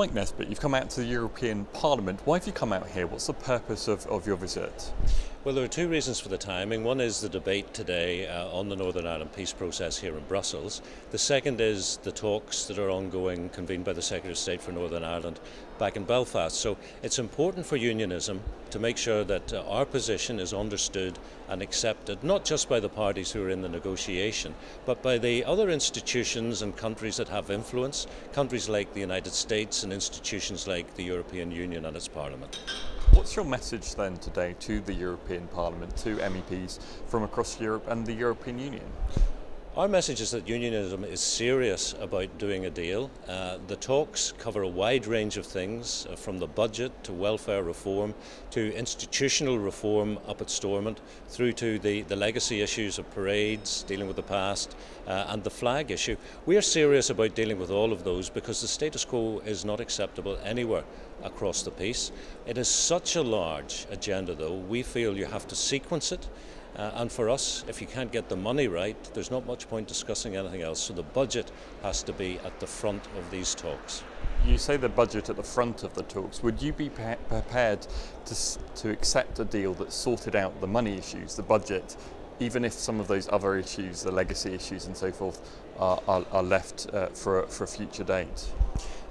Mike Nesbitt, you've come out to the European Parliament. Why have you come out here? What's the purpose of, of your visit? Well, there are two reasons for the timing. One is the debate today uh, on the Northern Ireland peace process here in Brussels. The second is the talks that are ongoing, convened by the Secretary of State for Northern Ireland back in Belfast. So it's important for unionism to make sure that uh, our position is understood and accepted, not just by the parties who are in the negotiation, but by the other institutions and countries that have influence, countries like the United States and institutions like the European Union and its Parliament. What's your message then today to the European Parliament, to MEPs from across Europe and the European Union? Our message is that unionism is serious about doing a deal. Uh, the talks cover a wide range of things, uh, from the budget to welfare reform to institutional reform up at Stormont, through to the, the legacy issues of parades, dealing with the past, uh, and the flag issue. We are serious about dealing with all of those because the status quo is not acceptable anywhere across the piece. It is such a large agenda, though, we feel you have to sequence it. Uh, and for us, if you can't get the money right, there's not much point discussing anything else. So the budget has to be at the front of these talks. You say the budget at the front of the talks. Would you be pre prepared to, to accept a deal that sorted out the money issues, the budget, even if some of those other issues, the legacy issues and so forth, are, are, are left uh, for, for a future date?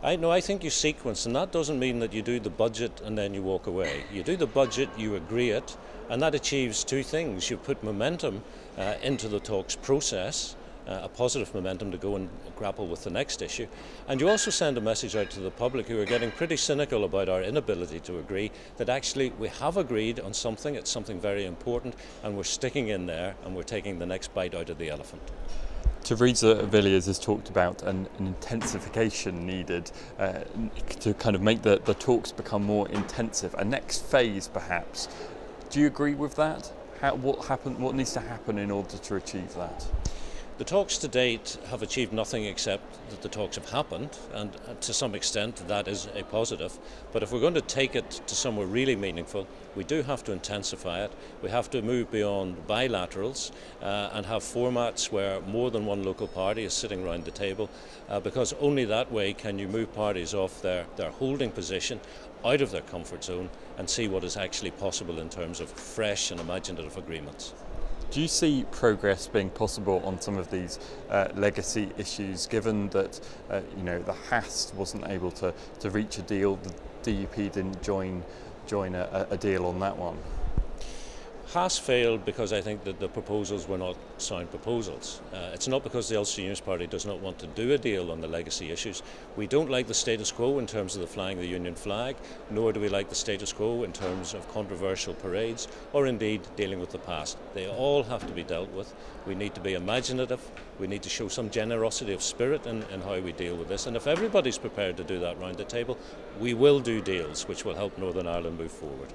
I know. I think you sequence, and that doesn't mean that you do the budget and then you walk away. You do the budget, you agree it, and that achieves two things. You put momentum uh, into the talks process, uh, a positive momentum to go and grapple with the next issue. And you also send a message out to the public who are getting pretty cynical about our inability to agree that actually we have agreed on something, it's something very important, and we're sticking in there and we're taking the next bite out of the elephant. Teresa Villiers has talked about an, an intensification needed uh, to kind of make the, the talks become more intensive, a next phase perhaps. Do you agree with that? How, what, happen, what needs to happen in order to achieve that? The talks to date have achieved nothing except that the talks have happened, and to some extent that is a positive. But if we're going to take it to somewhere really meaningful, we do have to intensify it. We have to move beyond bilaterals uh, and have formats where more than one local party is sitting around the table, uh, because only that way can you move parties off their, their holding position, out of their comfort zone, and see what is actually possible in terms of fresh and imaginative agreements. Do you see progress being possible on some of these uh, legacy issues, given that uh, you know the Haass wasn't able to, to reach a deal, the DUP didn't join join a, a deal on that one? Has failed because I think that the proposals were not sound proposals. Uh, it's not because the Ulster Unionist Party does not want to do a deal on the legacy issues. We don't like the status quo in terms of the flying of the Union flag, nor do we like the status quo in terms of controversial parades or indeed dealing with the past. They all have to be dealt with. We need to be imaginative. We need to show some generosity of spirit in, in how we deal with this. And if everybody's prepared to do that round the table, we will do deals which will help Northern Ireland move forward.